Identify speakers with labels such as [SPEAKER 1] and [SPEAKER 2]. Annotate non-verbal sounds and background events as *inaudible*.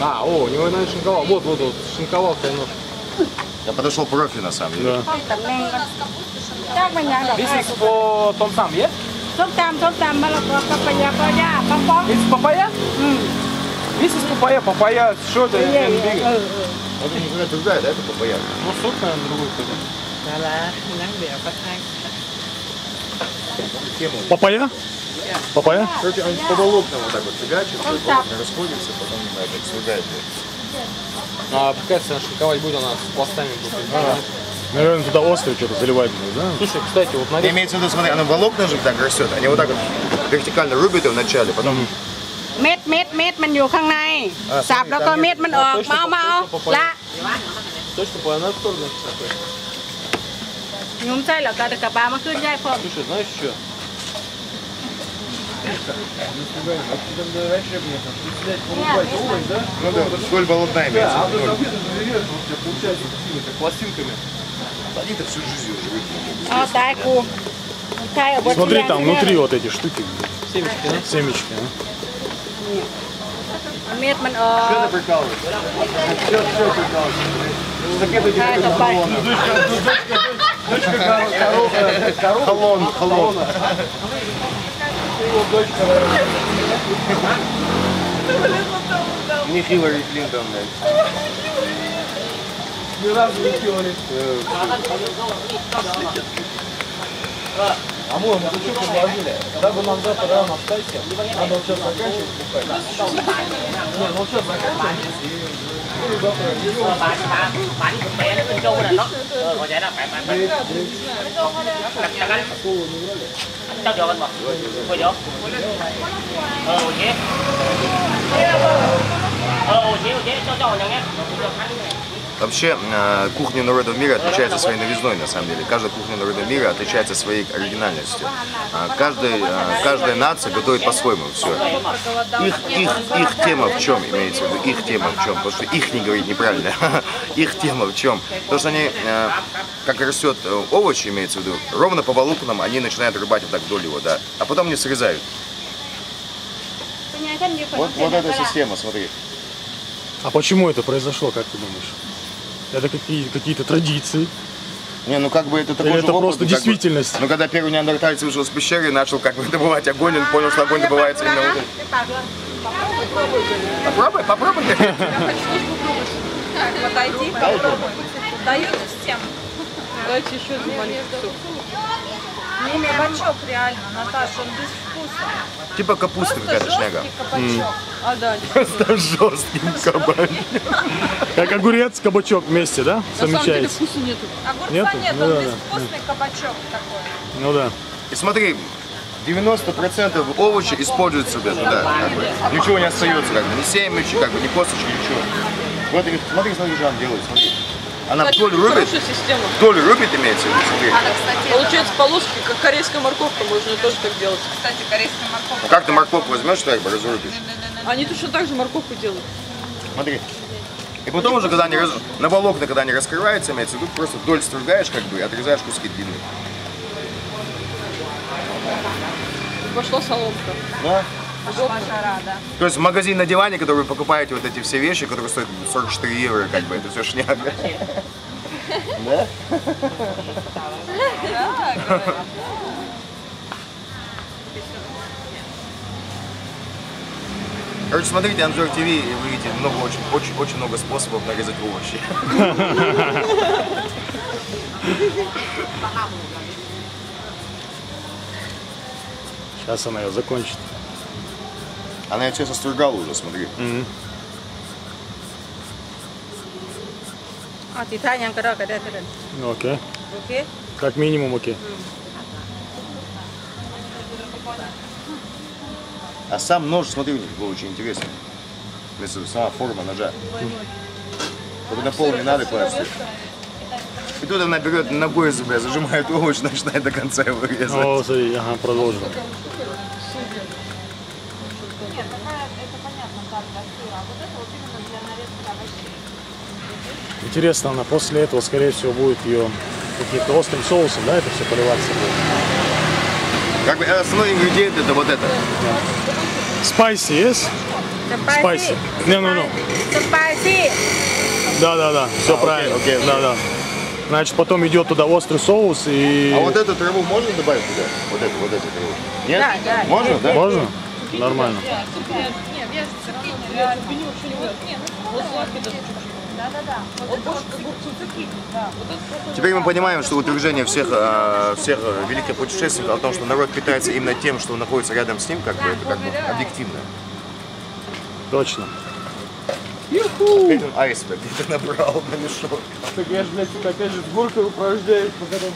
[SPEAKER 1] А, о, у него, наверное, шинковал. Вот, вот, вот, шинковался немножко.
[SPEAKER 2] Я подошел профи, на самом деле.
[SPEAKER 1] Да. This is for Tom Tam, yeah?
[SPEAKER 3] Tom Tam, Tom Tam, молоко, папая, папая, папа.
[SPEAKER 1] It's
[SPEAKER 3] папая? Mm.
[SPEAKER 1] This is папая, папая, short and
[SPEAKER 3] yeah,
[SPEAKER 1] big.
[SPEAKER 2] Это не другая, да, это папая?
[SPEAKER 1] Ну, сок, наверное, другой
[SPEAKER 4] тогда. Да-да, иногда
[SPEAKER 2] я
[SPEAKER 1] Папая? Папая?
[SPEAKER 2] Короче, они по волокнам вот так вот фигачат, по волокна расходятся, потом, не знаю, как срезают.
[SPEAKER 1] А, пускается, шинковать будет она с пластами. будет.
[SPEAKER 5] Наверное, туда острый что-то заливать будет, да?
[SPEAKER 1] Слушай, кстати, вот на
[SPEAKER 2] Имеется в виду, смотри, оно волокна же так растет, они вот так вот вертикально рубят его вначале, потом
[SPEAKER 3] เม็ดเม็ดเม็ดมันอยู่ข้างใน
[SPEAKER 2] อ่า
[SPEAKER 3] สับแล้วก็เม็ดมันออก
[SPEAKER 1] точно
[SPEAKER 3] มาเอามาเอา
[SPEAKER 1] точно
[SPEAKER 3] ละ
[SPEAKER 1] Точно по она тоже значит такой.
[SPEAKER 3] หนุ่มใส่แล้วก็กระปลามาขึ้นย่ายพร้อม
[SPEAKER 1] Слушай, знаешь что?
[SPEAKER 2] Ну да, соль болотная имеется. Да, а то там получается как
[SPEAKER 1] пластинками.
[SPEAKER 2] Они-то всю жизнь уже
[SPEAKER 3] выпьют. А, тайку.
[SPEAKER 5] Смотри, там внутри вот эти штуки.
[SPEAKER 1] Семечки, да?
[SPEAKER 5] Семечки,
[SPEAKER 3] да? Нет, мы... Что ты прикалываешься?
[SPEAKER 2] Все, все прикалываешься.
[SPEAKER 3] Так это тебе Дочка корова. халон,
[SPEAKER 2] холон. Не Хиллари Клинтон, блядь.
[SPEAKER 1] Ни разу не Хиллари. Э, Амур, мы тут что предложили? Когда вы нам завтра рано встайте, надо учет заканчивать буквально. Не, ну учет заканчивать и... Завтра...
[SPEAKER 4] Bạn, bạn, bạn cũng bé nó bên Trung là nó, ờ, hồi nãy là bạn, bạn, bạn. Đặt, đặt anh. Anh cho vô anh mà. Vô vô. Ờ, hồi chế. Ờ, hồi chế, hồi chế, cho cho nhận em. Được, anh này.
[SPEAKER 2] Вообще, э, кухня народов мира отличается своей новизной, на самом деле. Каждая кухня народов мира отличается своей оригинальностью. А каждый, э, каждая нация готовит по-своему все. Их, их, их тема в чем, имеется в виду, их тема в чем, потому что их не говорить неправильно. *laughs* Их тема в чем? Потому что они, э, как растет овощ, имеется в виду, ровно по волокнам они начинают рубать вот так вдоль его, да. А потом не срезают. Вот, вот эта система, смотри.
[SPEAKER 5] А почему это произошло, как ты думаешь? Это какие, какие-то традиции.
[SPEAKER 2] Не, ну как бы это такой
[SPEAKER 5] Или
[SPEAKER 2] же
[SPEAKER 5] это
[SPEAKER 2] опыт,
[SPEAKER 5] просто
[SPEAKER 2] ну,
[SPEAKER 5] действительность.
[SPEAKER 2] Бы, ну когда первый неандертальец вышел из пещеры и начал как бы добывать огонь, он понял, что огонь добывается именно вот
[SPEAKER 3] Попробуй, попробуй. Я хочу попробовать. Отойди,
[SPEAKER 2] попробуй.
[SPEAKER 6] Даю всем.
[SPEAKER 4] Давайте еще маленькую
[SPEAKER 6] не кабачок реально, Наташа, он без вкуса.
[SPEAKER 2] Типа капуста какая-то шняга.
[SPEAKER 6] Жесткий кабачок.
[SPEAKER 4] А, да. *laughs*
[SPEAKER 5] Просто жестким кабан. Как огурец, кабачок вместе, да?
[SPEAKER 4] На самом деле вкуса нету.
[SPEAKER 6] Огурца
[SPEAKER 5] Нету?
[SPEAKER 6] нет,
[SPEAKER 5] Ну
[SPEAKER 6] он безвкусный кабачок такой.
[SPEAKER 5] Ну да.
[SPEAKER 2] И смотри, 90% овощей используются даже, да. как бы. Ничего не остается, как бы, ни семечки, как бы, ни косточки, ничего. Вот смотри, смотри, она делает, смотри. Она
[SPEAKER 4] Кстати,
[SPEAKER 2] вдоль рубит,
[SPEAKER 4] система.
[SPEAKER 2] вдоль рубит, имеется в виду, смотри.
[SPEAKER 4] Получается полоски, как корейская морковка, можно тоже так делать.
[SPEAKER 6] Кстати, корейская морковка.
[SPEAKER 2] Ну как ты морковку возьмешь, так бы разрубишь?
[SPEAKER 4] Они точно так же морковку делают.
[SPEAKER 2] Смотри. И потом уже, когда они раз... на волокна, когда они раскрываются, имеется в виду, просто вдоль стругаешь, как бы, и отрезаешь куски длинные.
[SPEAKER 4] Пошла соломка.
[SPEAKER 2] Да?
[SPEAKER 6] Да.
[SPEAKER 2] То есть магазин на диване, который вы покупаете вот эти все вещи, которые стоят 44 евро, как бы, это все шняга. Да? Короче, смотрите Анжер ТВ, и вы видите много, очень, очень, очень много способов нарезать овощи.
[SPEAKER 5] Сейчас она ее закончит.
[SPEAKER 2] Она, я честно, строгала уже, смотри.
[SPEAKER 3] Mm
[SPEAKER 5] -hmm. Окей.
[SPEAKER 3] Okay. Okay.
[SPEAKER 5] Как минимум, окей. Okay.
[SPEAKER 2] А сам нож, смотри, у них был очень интересный. Если сама форма ножа. Только на пол не надо класть. И тут она берет ногой себя, зажимает овощ, начинает до конца его резать.
[SPEAKER 5] О, смотри, ага, продолжим. Интересно, она после этого, скорее всего, будет ее каким-то острым соусом, да, это все поливаться будет.
[SPEAKER 2] Как бы основной ингредиент это вот это.
[SPEAKER 5] Spicy, yes? Спайси. Не, ну, ну.
[SPEAKER 6] Спайси.
[SPEAKER 5] Да, да, да. Все
[SPEAKER 2] А,
[SPEAKER 5] правильно.
[SPEAKER 2] окей, окей.
[SPEAKER 5] Да, да. Значит, потом идет туда острый соус и.
[SPEAKER 2] А вот эту траву можно добавить туда? Вот эту, вот эту траву? Нет? Можно, да?
[SPEAKER 5] Можно? Нормально.
[SPEAKER 2] Теперь мы понимаем, что утверждение всех, э, всех э, великих путешественников о том, что народ питается именно тем, что находится рядом с ним, как бы это как бы объективно.
[SPEAKER 5] Точно.
[SPEAKER 2] Айсберг, ты *laughs* набрал на мешок.
[SPEAKER 1] Так я же, блядь, опять же с горкой упражняюсь, пока там